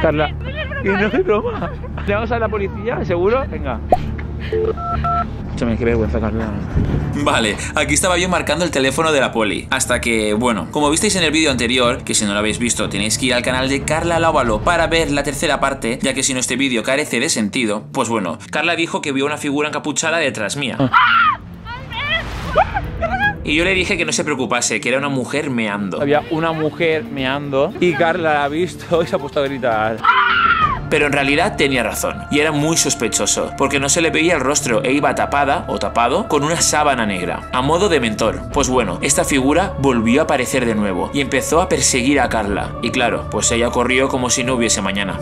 Carla, Andrés, no es broma, que no es broma. ¿Le vamos a la policía? ¿Seguro? Venga. Escúchame, qué vergüenza, Carla. Vale, aquí estaba yo marcando el teléfono de la poli. Hasta que, bueno, como visteis en el vídeo anterior, que si no lo habéis visto tenéis que ir al canal de Carla Lávalo para ver la tercera parte, ya que si no este vídeo carece de sentido, pues bueno, Carla dijo que vio una figura encapuchada detrás mía. Y yo le dije que no se preocupase, que era una mujer meando. Había una mujer meando y Carla la ha visto y se ha puesto a gritar. Pero en realidad tenía razón, y era muy sospechoso, porque no se le veía el rostro e iba tapada, o tapado, con una sábana negra, a modo de mentor. Pues bueno, esta figura volvió a aparecer de nuevo, y empezó a perseguir a Carla. Y claro, pues ella corrió como si no hubiese mañana.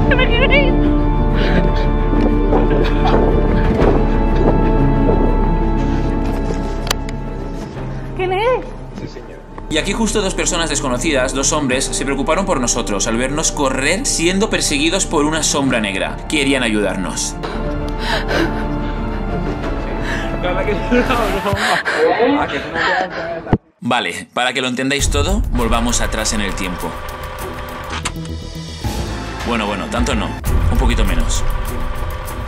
Y aquí justo dos personas desconocidas, dos hombres, se preocuparon por nosotros al vernos correr siendo perseguidos por una sombra negra. Querían ayudarnos. Vale, para que lo entendáis todo, volvamos atrás en el tiempo. Bueno, bueno, tanto no. Un poquito menos.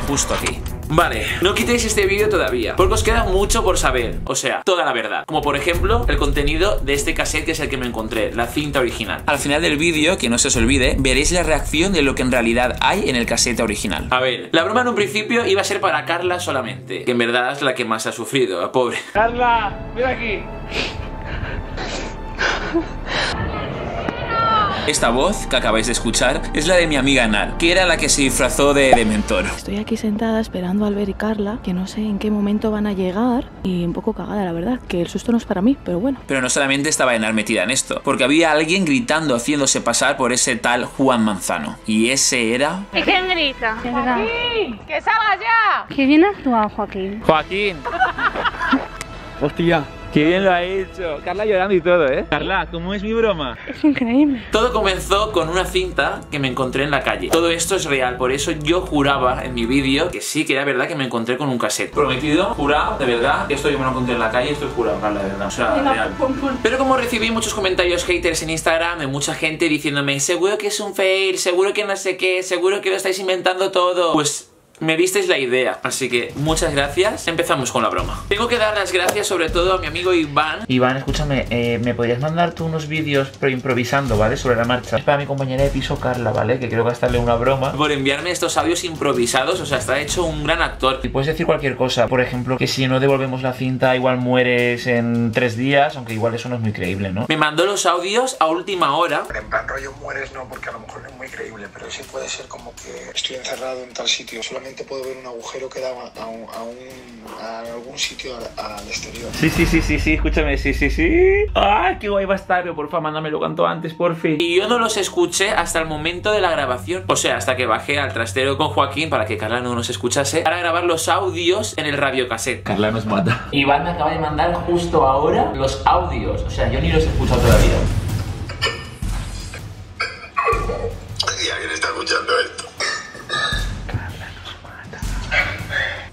Justo aquí. Vale, no quitéis este vídeo todavía, porque os queda mucho por saber, o sea, toda la verdad. Como por ejemplo, el contenido de este cassette que es el que me encontré, la cinta original. Al final del vídeo, que no se os olvide, veréis la reacción de lo que en realidad hay en el cassette original. A ver, la broma en un principio iba a ser para Carla solamente, que en verdad es la que más ha sufrido, la pobre. Carla, mira aquí. Esta voz que acabáis de escuchar es la de mi amiga Nar, que era la que se disfrazó de, de mentor. Estoy aquí sentada esperando a Albert y Carla, que no sé en qué momento van a llegar y un poco cagada, la verdad, que el susto no es para mí, pero bueno. Pero no solamente estaba Enar metida en esto, porque había alguien gritando haciéndose pasar por ese tal Juan Manzano. Y ese era... ¿Y quién grita? ¡Que salgas ya! Que bien actuado, Joaquín. Joaquín. Hostia. Qué bien lo ha hecho. Carla llorando y todo, ¿eh? Carla, ¿cómo es mi broma? Es increíble. Todo comenzó con una cinta que me encontré en la calle. Todo esto es real, por eso yo juraba en mi vídeo que sí, que era verdad que me encontré con un cassette. Prometido, jurado, de verdad, que esto yo me lo encontré en la calle, esto es jurado, Carla, de verdad, o sea, real. Pero como recibí muchos comentarios haters en Instagram, de mucha gente diciéndome, seguro que es un fail, seguro que no sé qué, seguro que lo estáis inventando todo, pues me visteis la idea, así que muchas gracias. Empezamos con la broma. Tengo que dar las gracias sobre todo a mi amigo Iván. Iván, escúchame, eh, ¿me podrías mandar tú unos vídeos pero improvisando, ¿vale? Sobre la marcha. Es para mi compañera de piso Carla, ¿vale? Que quiero gastarle una broma. Por enviarme estos audios improvisados, o sea, está hecho un gran actor. Y puedes decir cualquier cosa, por ejemplo, que si no devolvemos la cinta igual mueres en tres días, aunque igual eso no es muy creíble, ¿no? Me mandó los audios a última hora. En plan rollo mueres no, porque a lo mejor no es muy creíble, pero sí puede ser como que estoy encerrado en tal sitio. Solamente puedo ver un agujero que da a, un, a, un- a algún sitio al, al exterior. Sí, sí, sí, sí, sí, escúchame, sí, sí, sí. ¡Ay, qué guay va a estar! Pero porfa, mándamelo cuanto antes, por fin. Y yo no los escuché hasta el momento de la grabación. O sea, hasta que bajé al trastero con Joaquín para que Carla no nos escuchase. Para grabar los audios en el radiocassette. Carla nos mata. Iván me acaba de mandar justo ahora los audios. O sea, yo ni los he escuchado todavía.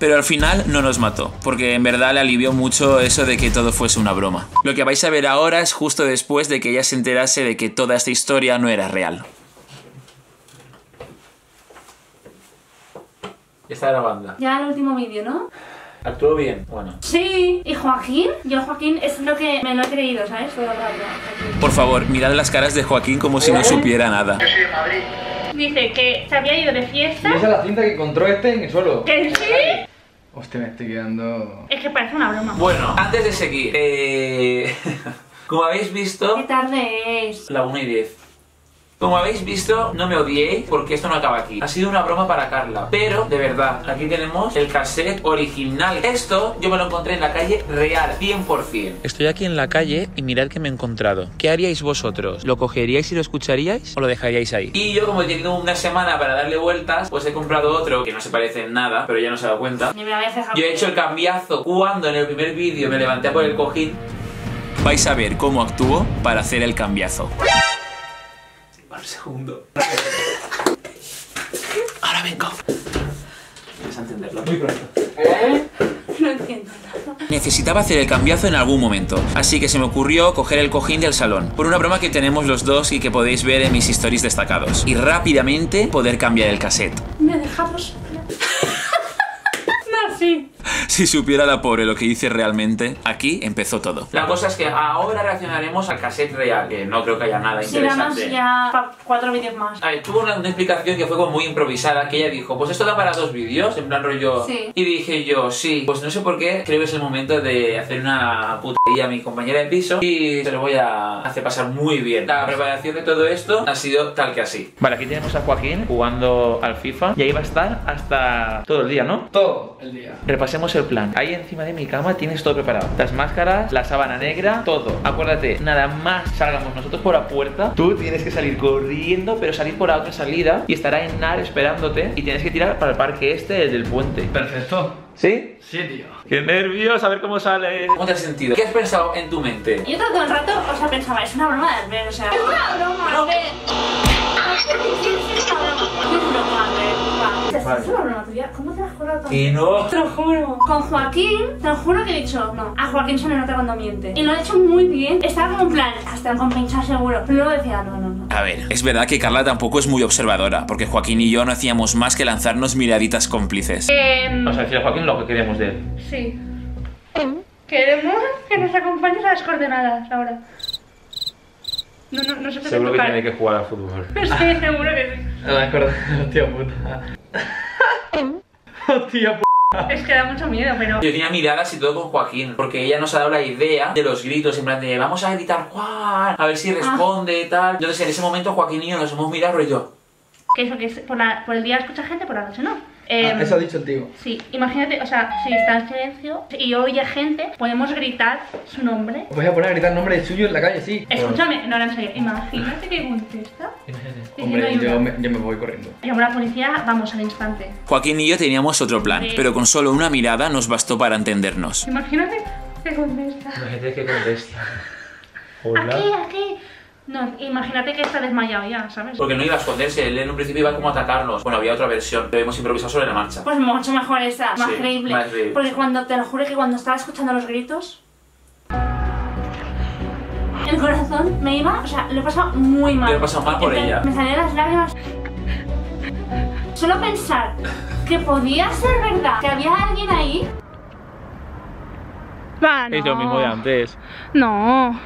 Pero al final no nos mató, porque en verdad le alivió mucho eso de que todo fuese una broma. Lo que vais a ver ahora es justo después de que ella se enterase de que toda esta historia no era real. Está grabando. Ya el último vídeo, ¿no? Actuó bien. Bueno. Sí. ¿Y Joaquín? Yo Joaquín es lo que me lo he creído, ¿sabes? Todo el rato. Por favor, mirad las caras de Joaquín como si no supiera nada. Dice que se había ido de fiesta. ¿Y esa es la cinta que encontró este en el suelo? ¿Que sí? Hostia, me estoy quedando... Es que parece una broma. Bueno, antes de seguir, eh... como habéis visto, ¿Qué tarde es? la 1 y 10. Como habéis visto, no me odiéis porque esto no acaba aquí. Ha sido una broma para Carla. Pero, de verdad, aquí tenemos el cassette original. Esto yo me lo encontré en la calle real, 100%. Estoy aquí en la calle y mirad que me he encontrado. ¿Qué haríais vosotros? ¿Lo cogeríais y lo escucharíais o lo dejaríais ahí? Y yo, como he tenido una semana para darle vueltas, pues he comprado otro que no se parece en nada, pero ya no se ha dado cuenta. Ni me lo había dejado. Yo he hecho el cambiazo cuando en el primer vídeo me levanté por el cojín. Vais a ver cómo actúo para hacer el cambiazo. Un segundo. Ahora vengo. Vas a entenderlo. Muy pronto. No entiendo nada. Necesitaba hacer el cambiazo en algún momento, así que se me ocurrió coger el cojín del salón, por una broma que tenemos los dos y que podéis ver en mis stories destacados, y rápidamente poder cambiar el cassette. Me dejamos. no, sí. Si supiera la pobre lo que hice realmente, aquí empezó todo. La cosa es que ahora reaccionaremos al cassette real, que no creo que haya nada Si nada más ya cuatro vídeos más. A ver, tuvo una, una explicación que fue como muy improvisada, que ella dijo, pues esto da para dos vídeos, en plan rollo... Sí. Y dije yo, sí, pues no sé por qué, creo que es el momento de hacer una putería a mi compañera de piso y se lo voy a hacer pasar muy bien. La preparación de todo esto ha sido tal que así. Vale, aquí tenemos a Joaquín jugando al FIFA y ahí va a estar hasta todo el día, ¿no? Todo el día. Repasemos el plan. Ahí encima de mi cama tienes todo preparado. Las máscaras, la sábana negra, todo. Acuérdate, nada más salgamos nosotros por la puerta, tú tienes que salir corriendo, pero salir por la otra salida y estará en NAR esperándote y tienes que tirar para el parque este, el del puente. Perfecto. ¿Sí? Sí, tío. ¡Qué nervios! A ver cómo sale. ¿Cómo te has sentido? ¿Qué has pensado en tu mente? Yo todo el rato, o sea, pensaba, es una broma de o sea... Es una broma. Es una broma, Albert. Va. Es una broma tuya. ¿Cómo te la has jurado tanto? Que no. Te lo juro. Con Joaquín, te lo juro que he dicho, no, a Joaquín se le nota cuando miente. Y lo ha hecho muy bien. Estaba como en plan, hasta en compensar seguro. Pero luego decía, no, no, no. A ver, es verdad que Carla tampoco es muy observadora, porque Joaquín y yo no hacíamos más que lanzarnos miraditas cómplices. Eh, Vamos a decir a Joaquín lo que queremos de él. sí. Queremos que nos acompañes a las coordenadas ahora. No, no, no se puede Seguro que tiene que jugar al fútbol. Sí, seguro que sí. No me acuerdo. Hostia puta. Es que da mucho miedo, pero... Yo tenía miradas y todo con Joaquín, porque ella nos ha dado la idea de los gritos, en plan de vamos a gritar Juan, a ver si responde y tal. Entonces en ese momento Joaquín y yo nos hemos mirado y yo, Que eso, que es por, la, por el día escucha gente, por la noche no. Eh, Ah, eso ha dicho el tío. Sí, imagínate, o sea, si está en silencio y oye gente, podemos gritar su nombre. Voy a poner a gritar el nombre suyo en la calle, sí. Escúchame, no, ahora en serio, imagínate que contesta. Hombre, yo me, yo me voy corriendo. Llamo a la policía, vamos al instante. Joaquín y yo teníamos otro plan, Sí. pero con solo una mirada nos bastó para entendernos. Imagínate que contesta. Imagínate que contesta. Aquí, aquí. No, imagínate que está desmayado ya, ¿sabes? Porque no iba a esconderse, él en un principio iba como a atacarnos. Bueno, había otra versión, que hemos improvisado sobre la marcha. Pues mucho mejor esa, más Sí, creíble. más creíble. Porque cuando, te lo juro que cuando estaba escuchando los gritos, el corazón me iba, o sea, lo he pasado muy mal. Lo he pasado mal por Entonces, ella. Me salían las lágrimas. Solo pensar que podía ser verdad, que había alguien ahí. Va, Es lo mismo de antes. No.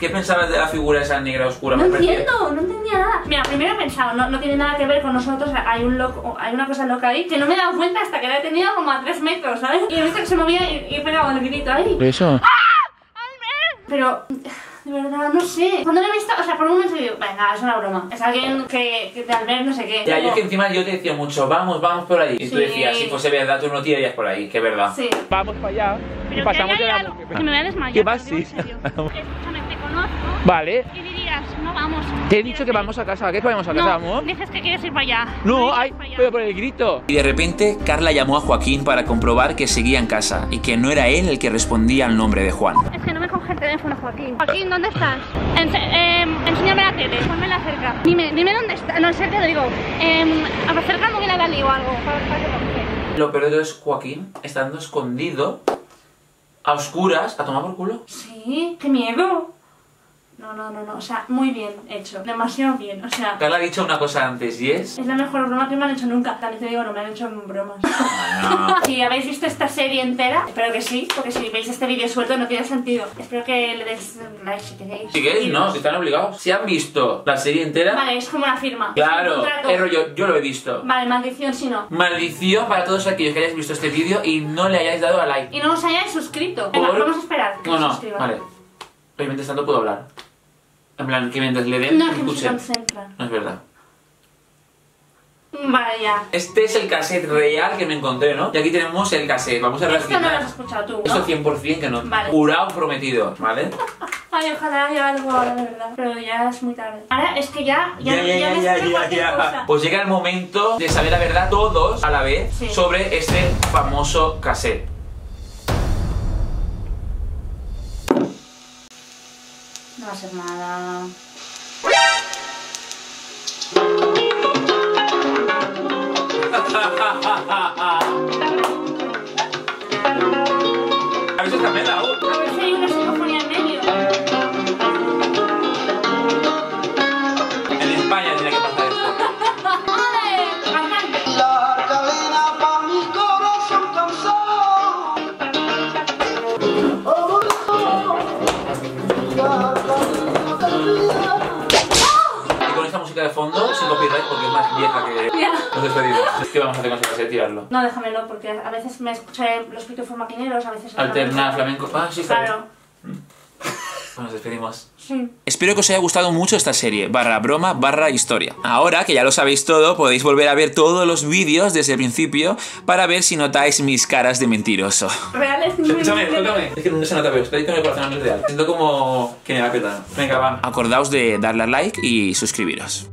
¿Qué pensabas de la figura esa negra oscura? No entiendo, no entendía nada. Mira, primero he pensado, no, no tiene nada que ver con nosotros, hay un loco, hay una cosa loca ahí, que no me he dado cuenta hasta que la he tenido como a 3 metros, ¿sabes? Y he visto que se movía y, y he pegado el grito ahí. ¿Eso? Pero, de verdad, no sé. Cuando lo he visto, o sea, por un momento digo, venga, es una broma. Es alguien que, que tal vez no sé qué. Ya, yo que encima yo te decía mucho, vamos, vamos por ahí. Y tú Sí. decías, si fuese verdad, tú no tirarías por ahí, que es verdad. Sí. Vamos para allá y pasamos de la... Que me voy a desmayar. ¿Qué serio. Escúchame, conozco Vale. y dirías, no vamos. Te he dicho que vamos a casa. ¿Qué vamos a casa, No, amor? dices que quieres ir para allá. No, dices ay, para allá. pero por el grito. Y de repente, Carla llamó a Joaquín para comprobar que seguía en casa y que no era él el que respondía al nombre de Juan. Es que no me coge el teléfono, Joaquín. Joaquín, ¿dónde estás? Ense eh, enséñame la tele, ponmela cerca. Dime, dime dónde está. No, sé, te lo digo. Eh, acerca el móvil a Dali o algo. Para, para que. Lo peor de todo es Joaquín estando escondido, a oscuras, a tomar por culo. Sí, qué miedo. No, no, no, no. O sea, muy bien hecho. Demasiado bien. O sea, Carla ha dicho una cosa antes y es... es la mejor broma que me han hecho nunca. También te digo, no me han hecho bromas. No. Si habéis visto esta serie entera, espero que sí, porque si veis este vídeo suelto no tiene sentido. Espero que le des like si queréis. Si queréis, no, si están obligados. Si han visto la serie entera, Vale, es como una firma. Claro, es rollo, yo lo he visto. Vale, maldición si no. Maldición para todos aquellos que hayáis visto este vídeo y no le hayáis dado a like. Y no os hayáis suscrito. Venga, Por- vamos a esperar. que No, no, suscriban. vale. Mientras tanto puedo hablar. En plan, que mientras le den, No, que no se escuchen. concentran. No es verdad. Vale, ya. Este es el cassette real que me encontré, ¿no? Y aquí tenemos el cassette. Vamos a Esto no lo has reaccionar. escuchado tú, Esto ¿no? 100% que no. Vale. Jurado prometido, ¿vale? Ay, ojalá haya algo ahora, de verdad. Pero ya es muy tarde. Ahora es que ya, ya, me espero cualquier cosa. Pues llega el momento de saber la verdad todos a la vez Sí. sobre este famoso cassette. No ser nada. copyright, porque es más vieja que... Nos despedimos. ¿Qué vamos a hacer con cassette? Tirarlo. No, déjamelo, porque a veces me escucharé los pitufos maquineros, a veces... Alterna, flamenco... Ah, sí. Claro, Nos despedimos. sí. Espero que os haya gustado mucho esta serie, barra broma, barra historia. Ahora que ya lo sabéis todo, podéis volver a ver todos los vídeos desde el principio para ver si notáis mis caras de mentiroso. Reales. Escúchame, escúchame. Es que no se nota, pero estoy con el corazón en real. Siento como que me va a petar. Venga, va. Acordaos de darle a like y suscribiros.